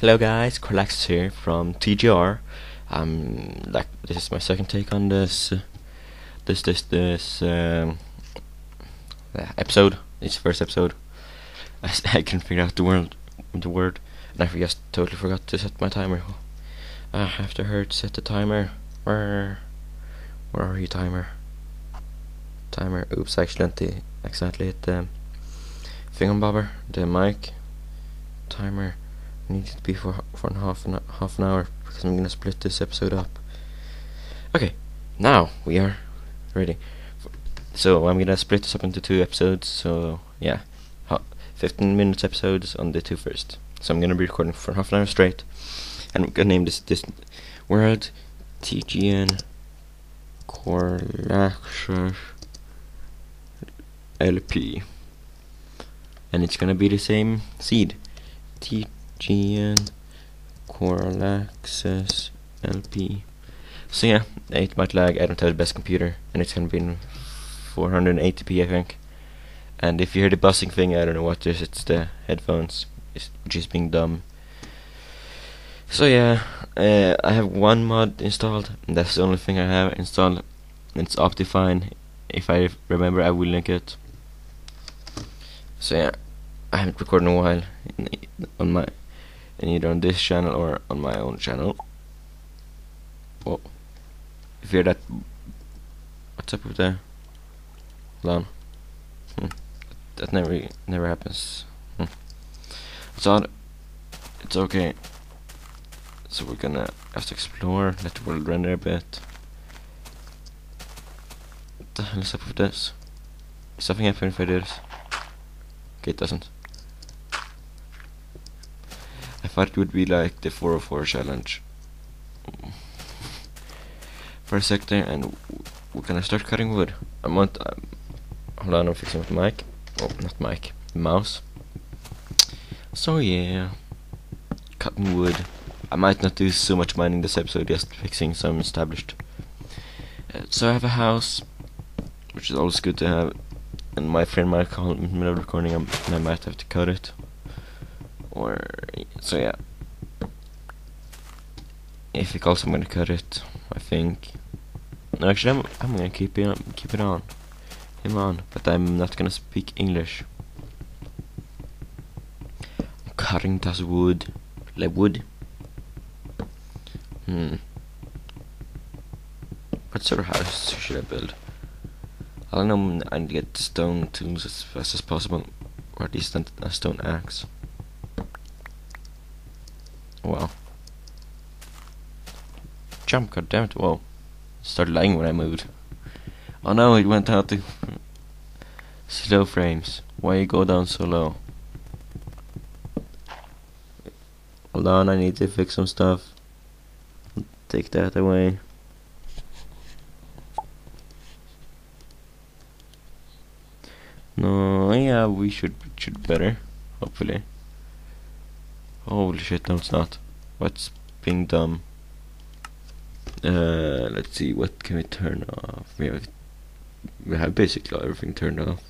Hello guys, Corlax here from TGR. Um, like this is my second take on this, this, this, this um, uh, episode. It's the first episode. I, I can figure out the word, the word, and I just totally forgot to set my timer. I have to hurt set the timer. Where, where are you, timer? Timer. Oops, I accidentally, accidentally hit the thingamabobber, the mic. Timer needs to be for for half an half an hour because I'm gonna split this episode up. Okay, now we are ready. So I'm gonna split this up into two episodes. So yeah, 15 minutes episodes on the two first. So I'm gonna be recording for half an hour straight, and I'm gonna name this this word TGN Corlaxer LP, and it's gonna be the same seed. TGN Corlaxes LP. So yeah, it might lag. I don't have the best computer, and it's gonna be in 480p, I think. And if you hear the buzzing thing, I don't know what it is. It's the headphones, it's just being dumb. So yeah, uh, I have one mod installed. And that's the only thing I have installed. It's Optifine. If I remember, I will link it. So yeah, I haven't recorded in a while on my, and either on this channel or on my own channel. Whoa! If you hear that, what's up with there? Hold. Hmm. That never never happens. Hmm. It's odd. It's okay. So we're gonna have to explore, let the world render a bit. What the hell is up with this? Something happened if I do this? Okay, it doesn't. I thought it would be like the 404 challenge. For a sec and we're gonna start cutting wood. I want. Um, hold on, I'm fixing with mic. Oh, not mic, mouse. So yeah, cutting wood. I might not do so much mining this episode, just fixing some established. Uh, so I have a house, which is always good to have. And my friend might call the middle of recording, and I might have to cut it. Or so yeah. If it calls, I'm gonna cut it. I think. No, actually, I'm I'm gonna keep it keep it on, him on. But I'm not gonna speak English. I'm cutting this wood, like wood. Hmm. What sort of house should I build? I don't know. I need to get stone tools as fast as possible, or at least a stone axe. Wow. Jump, goddammit, whoa. Started lagging when I moved. Oh no, it went out to slow frames. Why you go down so low? Hold on, I need to fix some stuff. Take that away. No, yeah, we should should better, hopefully. Holy shit, no it's not. What's being dumb? Uh, let's see, what can we turn off? We have, we have basically everything turned off.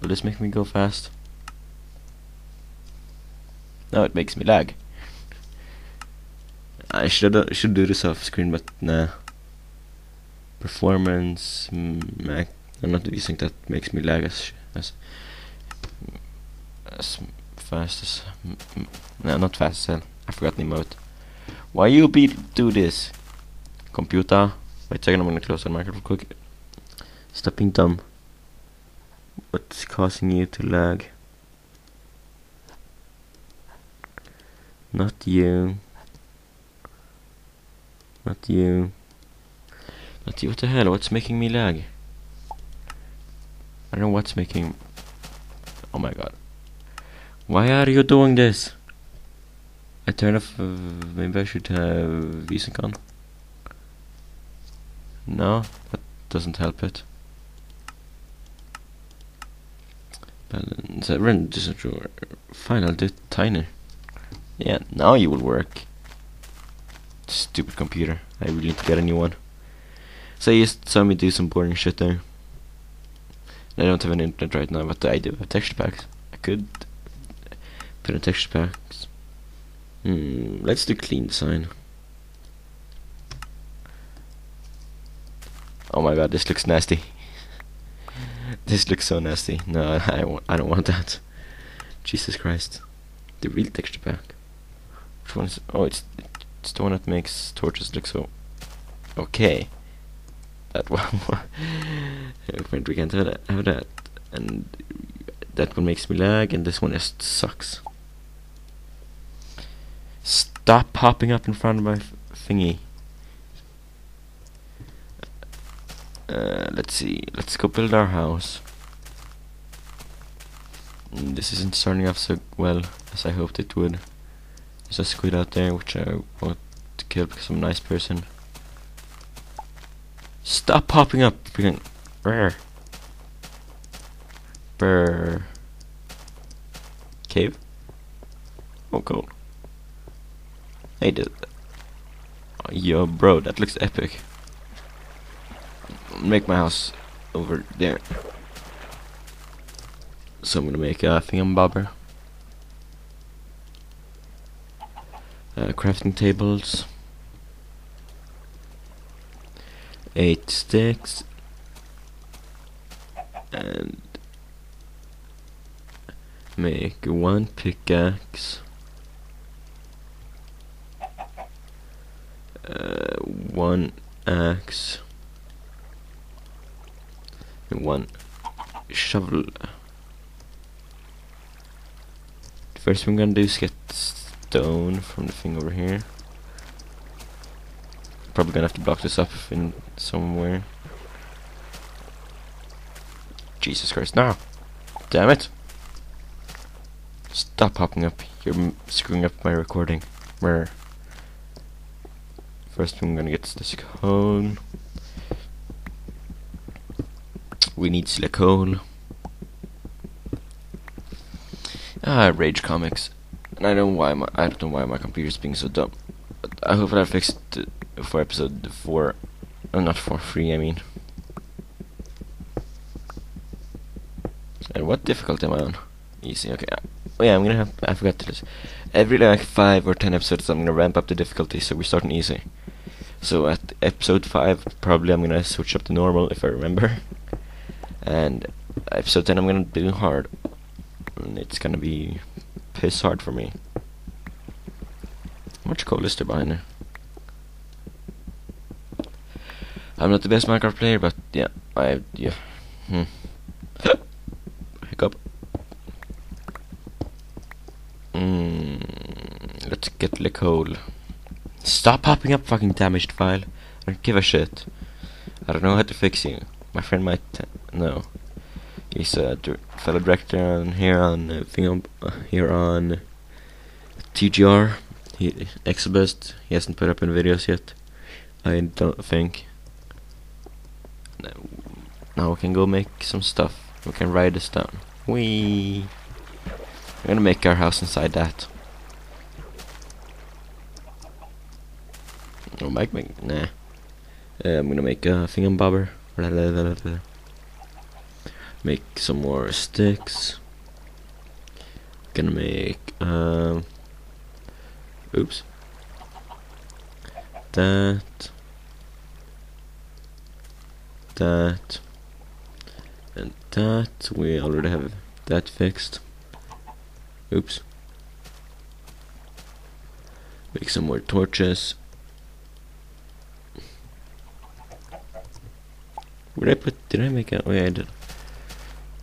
Will this make me go fast? No, it makes me lag. I should should do this off screen, but nah. Performance, Max. I'm not using that. Makes me lag as as as fast as no, not fast. I forgot the emote. Why you be do this? Computer. Wait a second, I'm gonna close the microphone quick. Stop being dumb. What's causing you to lag? Not you. Not you. Not you. What the hell? What's making me lag? I don't know what's making. Oh my god. Why are you doing this? I turn off. Uh, maybe I should have VSync on. No, that doesn't help it. Balance. Run sure. Fine, I'll do it tiny. Yeah, now you will work. Stupid computer. I really need to get a new one. So you just saw me do some boring shit there. I don't have an internet right now, but I do have texture packs. I could put in texture packs. Hmm, let's do clean design. Oh my god, this looks nasty. this looks so nasty. No, I don't, I don't want that. Jesus Christ. The real texture pack. Which one is... Oh, it's, it's the one that makes torches look so... Okay. That one... we can't have that. And that one makes me lag, and this one just sucks. Stop popping up in front of my thingy. Uh, let's see. Let's go build our house. Mm, this isn't starting off so well as I hoped it would. There's a squid out there which I want to kill because I'm a nice person. Stop popping up! Freaking. Rare. Cave? Oh, cool. Hey, yo, bro, that looks epic. Make my house over there. So I'm gonna make a thingamabobber. Uh, crafting tables. Eight sticks. And make one pickaxe. Uh, one axe and one shovel. First thing I'm gonna do is get stone from the thing over here. Probably gonna have to block this up in somewhere. Jesus Christ, no! Damn it! Stop popping up. You're screwing up my recording. Brr. First I'm gonna get this cone. We need silicone. Ah, Rage Comics. And I don't know why my I don't know why my computer's being so dumb. But I hope that I fixed it for episode four. Oh, not for free. I mean. And what difficulty am I on? Easy. Okay. Oh yeah, I'm gonna have. I forgot to. List. Every like five or ten episodes, I'm gonna ramp up the difficulty, so we're starting easy. So at episode 5, probably I'm gonna switch up to normal if I remember. And episode 10 I'm gonna do hard. And it's gonna be piss hard for me. Much coal is there behind there? I'm not the best Minecraft player, but yeah, I yeah. Hmm. Hiccup. Hmm. Let's the coal. Stop popping up fucking damaged file. I don't give a shit. I don't know how to fix you. My friend might know. He's a fellow director on here on uh, uh, here on TGR. He Exobest. He hasn't put up any videos yet. I don't think. Now we can go make some stuff. We can write this down. We. We're gonna make our house inside that. Oh, make me nah. Uh, I'm gonna make a thingamabobber. Make some more sticks. Gonna make um. Oops. That. That. And that. We already have that fixed. Oops. Make some more torches. Where did I put? Did I make it? Oh yeah, I did.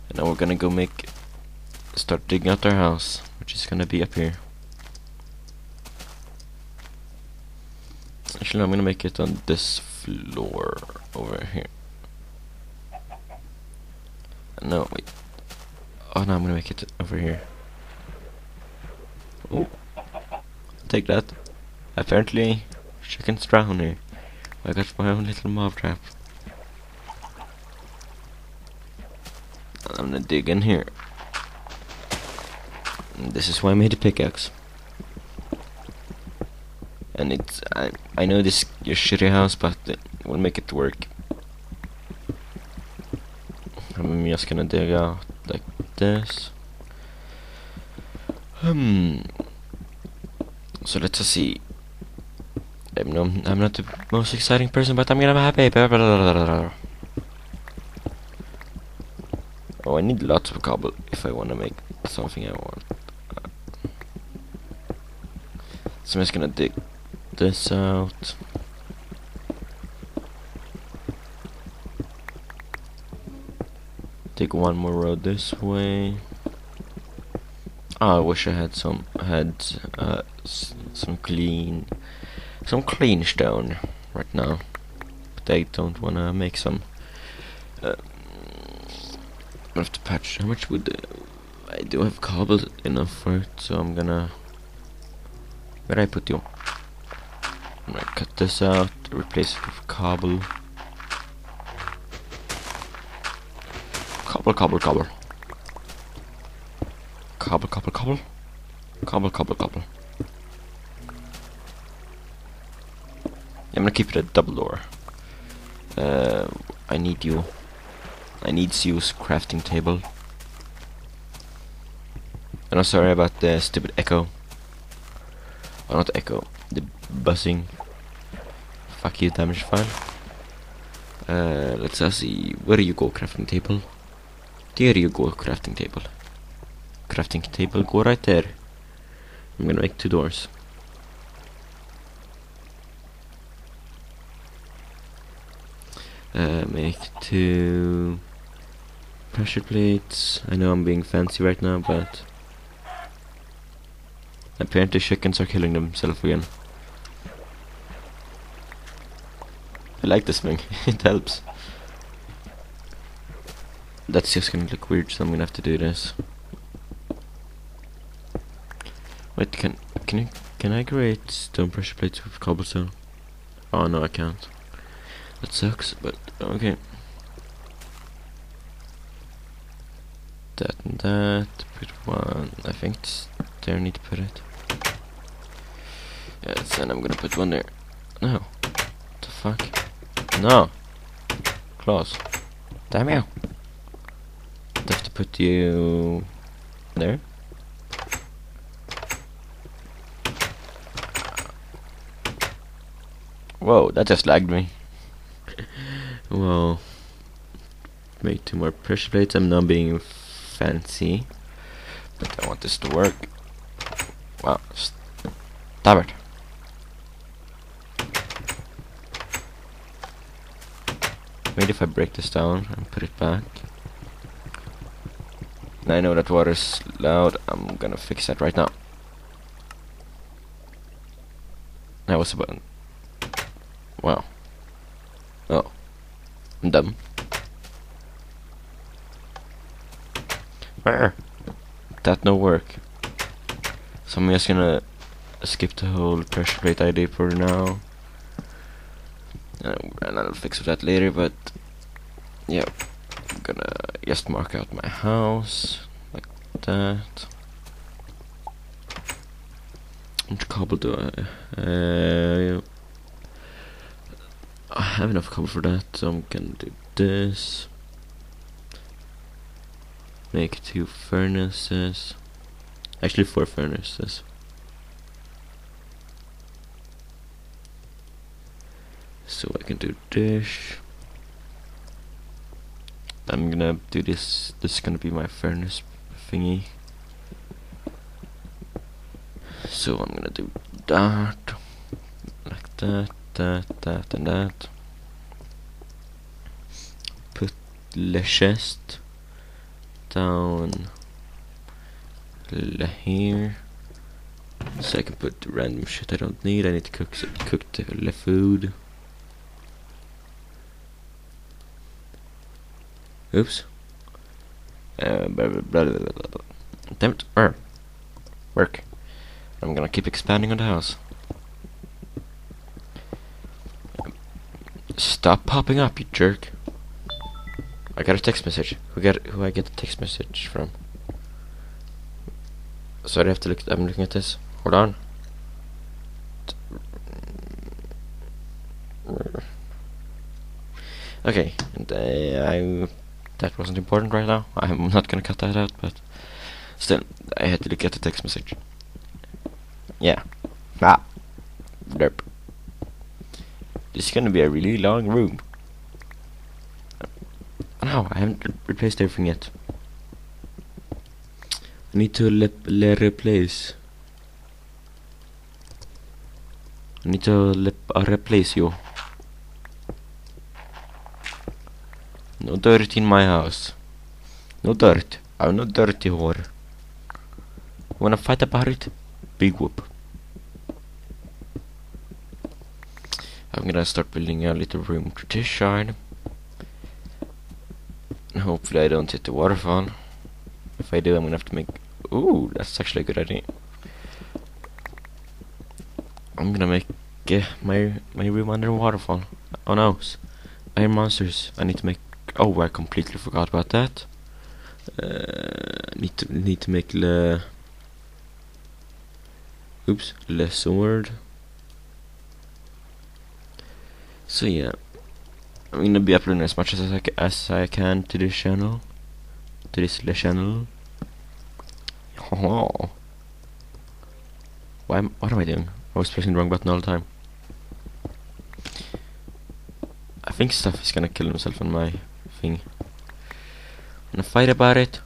And now we're gonna go make, start digging out our house, which is gonna be up here. Actually, I'm gonna make it on this floor over here. No, wait. Oh no, I'm gonna make it over here. Oh, take that. Apparently, chickens drown here. I got my own little mob trap. I'm gonna dig in here. This is why I made a pickaxe. And it's I I know this is your shitty house, but we'll make it work. I'm just gonna dig out like this. Hmm. So let's see. I'm, I'm not the most exciting person, but I'm gonna be happy. Blah, blah, blah, need lots of cobble if I want to make something I want. So I'm just gonna dig this out. Take one more road this way. Oh, I wish I had some had uh, some clean some clean stone right now, but I don't wanna make some. I have to patch. How much would uh, I do have cobble enough for it? So I'm gonna. Where I put you? I'm gonna cut this out, replace it with cobble. Cobble, cobble, cobble. Cobble, cobble, cobble. Cobble, cobble, cobble. I'm gonna keep it a double door. Uh, I need you. I need Zeus crafting table. And I'm sorry about the stupid echo. Oh, not echo. The buzzing. Fuck you, damage fan. Uh, let's uh, see. Where you go, crafting table? There you go, crafting table. Crafting table, go right there. I'm gonna make two doors. Uh, make two pressure plates. I know I'm being fancy right now, but apparently chickens are killing themselves again. I like this thing. it helps. That's just gonna look weird, so I'm gonna have to do this. Wait, can can you can I create stone pressure plates with cobblestone? Oh no, I can't. That sucks, but okay. That and that. Put one. I think it's there. I need to put it. Yes, and I'm gonna put one there. No. What the fuck? No. Close. Damn you. I have to put you there. Whoa, that just lagged me. Well, make two more pressure plates. I'm not being fancy, but I want this to work. Wow, stop it. Maybe if I break this down and put it back. I know that water's loud. I'm gonna fix that right now. That was about. Wow. Oh. I'm dumb. That no work. So I'm just gonna skip the whole pressure plate ID for now. And I'll fix that later, but yeah, I'm gonna just mark out my house like that. Much cobble do I? Uh, I have enough cobble for that, so I'm gonna do this. Make two furnaces. Actually, four furnaces. So I can do this. I'm gonna do this. This is gonna be my furnace thingy. So I'm gonna do that, like that, that, that, and that. Put the chest down here. So I can put the random shit I don't need. I need to cook cook the food. Oops. Uh. Damn it. Work. Work. I'm gonna keep expanding on the house. Stop popping up, you jerk. I got a text message. Who got who I get the text message from? Sorry, I have to look. I'm looking at this. Hold on. Okay, and I that wasn't important right now. I'm not gonna cut that out, but Still, I had to look at the text message. Yeah. Ah. Derp. This is gonna be a really long room. No, I haven't re- replaced everything yet. I need to le, le replace. I need to le, uh, replace you. No dirt in my house. No dirt. I'm no dirty whore. Wanna fight about it? Big whoop. I'm gonna start building a little room to this. Hopefully I don't hit the waterfall. If I do, I'm gonna have to make... Ooh, that's actually a good idea. I'm gonna make uh, my my room under a waterfall. Oh no, s- iron monsters. I need to make... Oh, I completely forgot about that. Uh, need to need to make the... Oops, the sword. So yeah, I'm gonna be uploading as much as I, as I can to this channel, to this channel. Oh. Why? Am, what am I doing? I was pressing the wrong button all the time. I think stuff is gonna kill himself on my thing. I'm gonna fight about it.